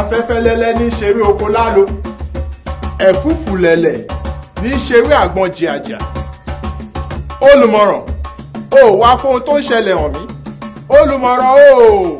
afẹ́fẹ́ lẹ́lẹ́ ní ṣeré oko lálo ẹ̀fúùfù lẹ̀lẹ̀ ní ṣeré àgbọn jìàjà olùmọ̀ràn o wá fóhun tó ń ṣẹlẹ̀ hàn mí olùmọ̀ràn o. Oh.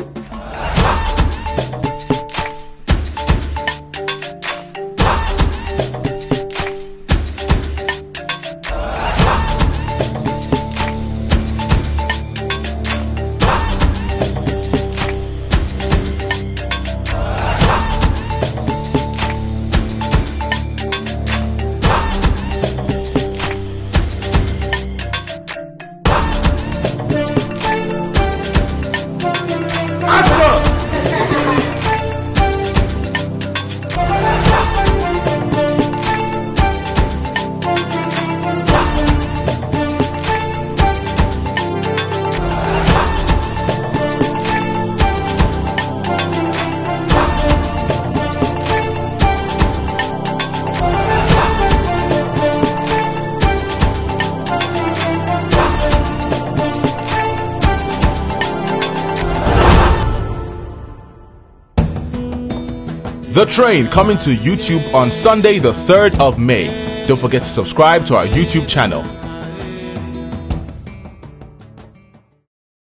The Train coming to YouTube on Sunday, the 3rd of May. Don't forget to subscribe to our YouTube channel.